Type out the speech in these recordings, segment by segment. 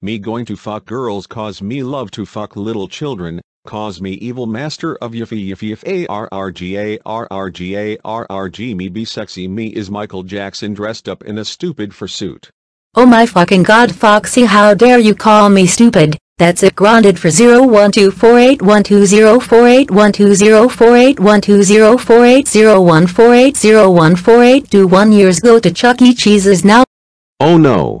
Me going to fuck girls cause me love to fuck little children, cause me evil master of yiffy yiffy if a r r g a r r g a r r g me be sexy me is Michael Jackson dressed up in a stupid fursuit. Oh my fucking god Foxy how dare you call me stupid, that's it granted for 0124812048120481204801480148 do one years go to Chuck E. Cheese's now. Oh no,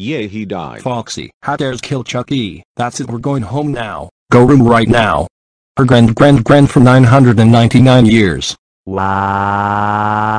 Yeah he died. Foxy, how dares kill Chuck E. That's it we're going home now. Go room right now. Her grand grand grand for 999 years. Wow.